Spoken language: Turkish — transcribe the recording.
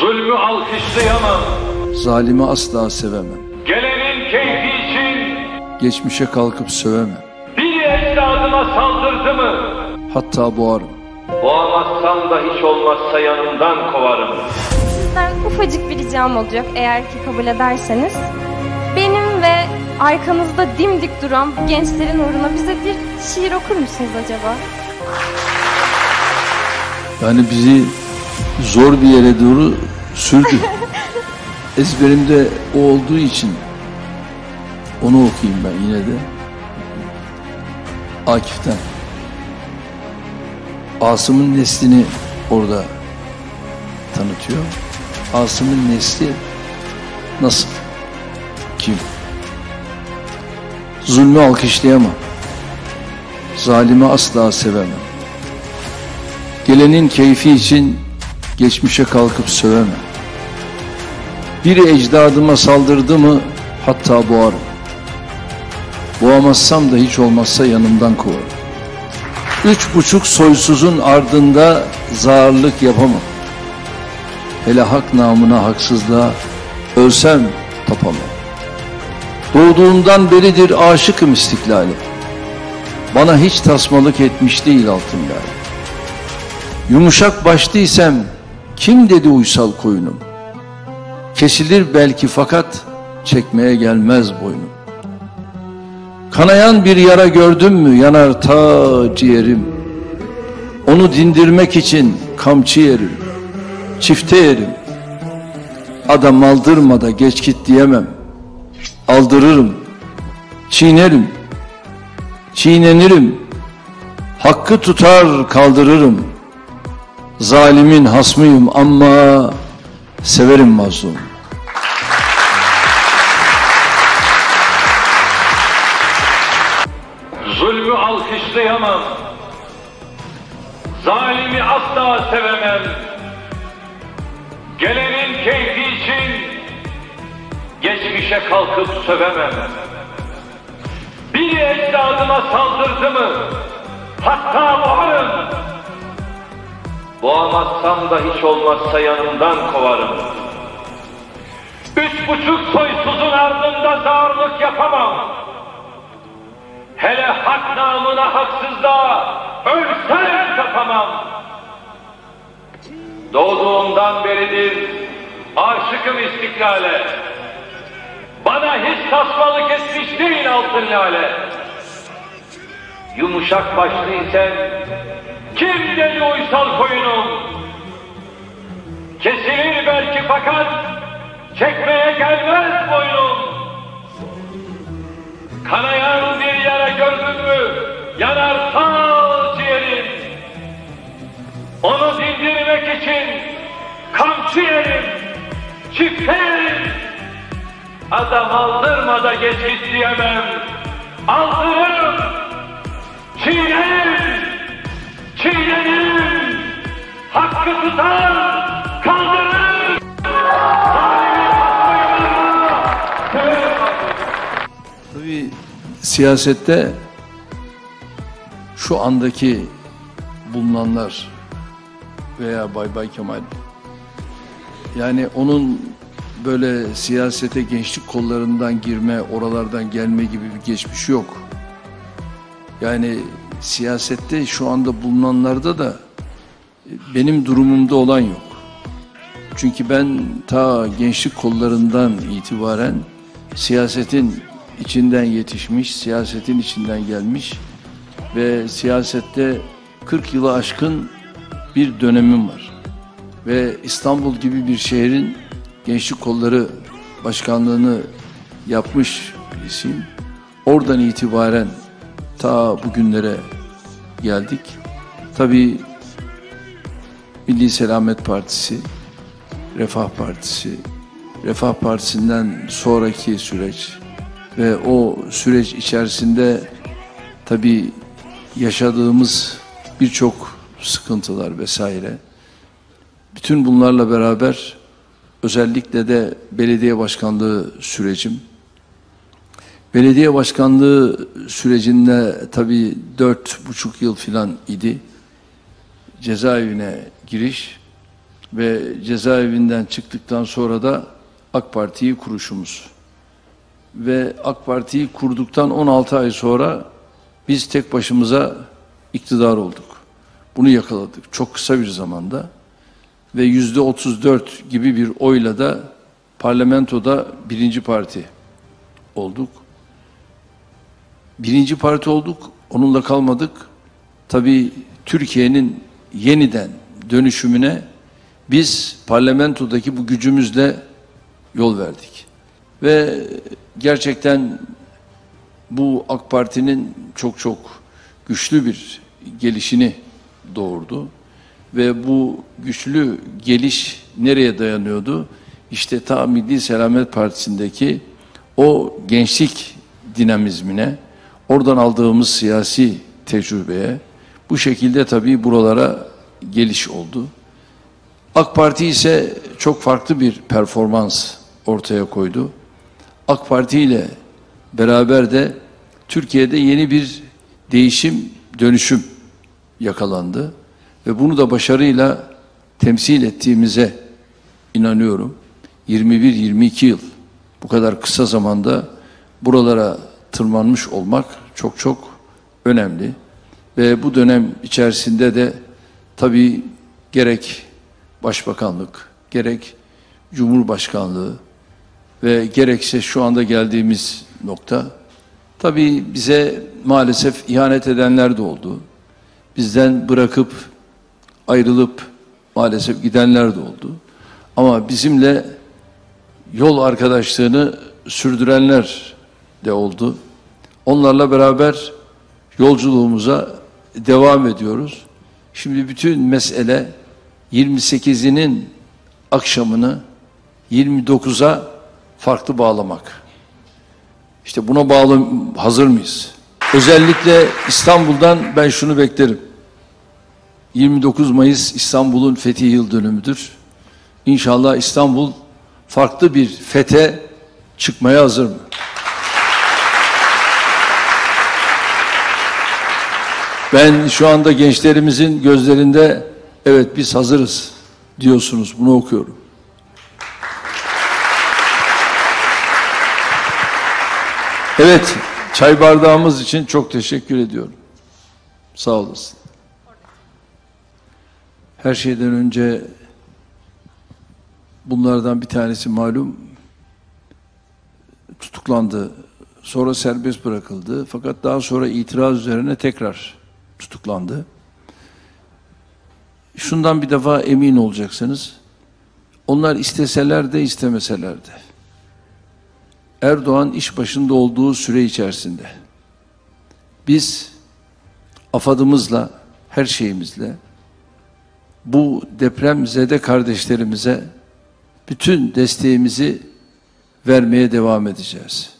Zulmü alkışlayamam. Zalimi asla sevemem. Gelenin keyfi için Geçmişe kalkıp sövemem. biri ecdadıma saldırdı mı? Hatta boğarım. Boğamazsam da hiç olmazsa yanımdan kovarım. Sizden ufacık bir ricam olacak eğer ki kabul ederseniz. Benim ve arkanızda dimdik duran bu gençlerin uğruna bize bir şiir okur musunuz acaba? Yani bizi zor bir yere doğru sürdü. Ezberimde o olduğu için onu okuyayım ben yine de. Akif'ten. Asım'ın neslini orada tanıtıyor. Asım'ın nesli nasıl? Kim? Zulmü alkışlayamam. Zalimi asla sevemem. Gelenin keyfi için geçmişe kalkıp sövemem. Biri ecdadıma saldırdı mı hatta boğarım. Boğamazsam da hiç olmazsa yanımdan kovarım. Üç buçuk soysuzun ardında zağırlık yapamam. Hele hak namına haksızlığa ölsem tapamam. Doğduğumdan beridir aşıkım istiklale. Bana hiç tasmalık etmiş değil altın. Yumuşak başlıysam kim dedi uysal koyunum? Kesilir belki fakat çekmeye gelmez boynum. Kanayan bir yara gördüm mü yanar ta ciğerim. Onu dindirmek için kamçı yerim, çifte yerim. Adam aldırma da geç git diyemem. Aldırırım, çiğnerim, çiğnenirim. Hakkı tutar kaldırırım. Zalimin hasmıyım ama severim mazlum. Zulmü alkışlayamam. Zalimi asla sevemem. Gelenin keyfi için geçmişe kalkıp sövemem. Biri ecdadıma saldırdı mı hatta boğarım. Boğamazsam da hiç olmazsa yanımdan kovarım. Üç buçuk soysuzun ardında zarlık yapamam. Hele hak namına haksızlığa ölsem tapamam. Doğduğumdan beridir aşıkım istiklale. Bana hiç tasmalık etmiş değil altın lale. Yumuşak başlıysen kim dedi uysal koyunum? Kesilir belki fakat çekmeye gelmez boynum. Kanayan bir yara gördün mü yanar ta ciğerim. Onu dindirmek için kamçı yerim, çifte yerim. Adam aldırma da geç git diyemem. Aldırırım, siyasette şu andaki bulunanlar veya Bay Bay Kemal yani onun böyle siyasete gençlik kollarından girme, oralardan gelme gibi bir geçmişi yok. Yani siyasette şu anda bulunanlarda da benim durumumda olan yok. Çünkü ben ta gençlik kollarından itibaren siyasetin içinden yetişmiş, siyasetin içinden gelmiş ve siyasette 40 yılı aşkın bir dönemim var. Ve İstanbul gibi bir şehrin gençlik kolları başkanlığını yapmış birisiyim. Oradan itibaren ta bugünlere geldik. Tabii Milli Selamet Partisi, Refah Partisi, Refah Partisi'nden sonraki süreç ve o süreç içerisinde tabii yaşadığımız birçok sıkıntılar vesaire. Bütün bunlarla beraber özellikle de belediye başkanlığı sürecim. Belediye başkanlığı sürecinde tabii dört buçuk yıl filan idi. Cezaevine giriş. ve cezaevinden çıktıktan sonra da AK Parti'yi kuruşumuz. Ve AK Parti'yi kurduktan 16 ay sonra biz tek başımıza iktidar olduk. Bunu yakaladık çok kısa bir zamanda ve yüzde 34 gibi bir oyla da parlamentoda birinci parti olduk. Birinci parti olduk, onunla kalmadık. Tabii Türkiye'nin yeniden dönüşümüne biz parlamentodaki bu gücümüzle yol verdik. Ve gerçekten bu AK Parti'nin çok çok güçlü bir gelişini doğurdu. Ve bu güçlü geliş nereye dayanıyordu? İşte ta Milli Selamet Partisi'ndeki o gençlik dinamizmine, oradan aldığımız siyasi tecrübeye, bu şekilde tabii buralara geliş oldu. AK Parti ise çok farklı bir performans ortaya koydu. AK Parti ile beraber de Türkiye'de yeni bir değişim, dönüşüm yakalandı ve bunu da başarıyla temsil ettiğimize inanıyorum. 21-22 yıl bu kadar kısa zamanda buralara tırmanmış olmak çok çok önemli. Ve bu dönem içerisinde de tabii gerek başbakanlık, gerek cumhurbaşkanlığı ve gerekse şu anda geldiğimiz nokta tabii bize maalesef ihanet edenler de oldu. Bizden bırakıp ayrılıp maalesef gidenler de oldu. Ama bizimle yol arkadaşlığını sürdürenler de oldu. Onlarla beraber yolculuğumuza devam ediyoruz. Şimdi bütün mesele 28'inin akşamını 29'a farklı bağlamak. İşte buna bağlı hazır mıyız? Özellikle İstanbul'dan ben şunu beklerim. 29 Mayıs İstanbul'un fethi yıl dönümüdür. İnşallah İstanbul farklı bir fete çıkmaya hazır mı? Ben şu anda gençlerimizin gözlerinde evet biz hazırız diyorsunuz. Bunu okuyorum. Evet, çay bardağımız için çok teşekkür ediyorum. Sağ olasın. Her şeyden önce bunlardan bir tanesi malum tutuklandı. Sonra serbest bırakıldı. Fakat daha sonra itiraz üzerine tekrar tutuklandı. Şundan bir defa emin olacaksınız. Onlar isteseler de istemeseler de. Erdoğan iş başında olduğu süre içerisinde biz afadımızla, her şeyimizle bu depremzede kardeşlerimize bütün desteğimizi vermeye devam edeceğiz.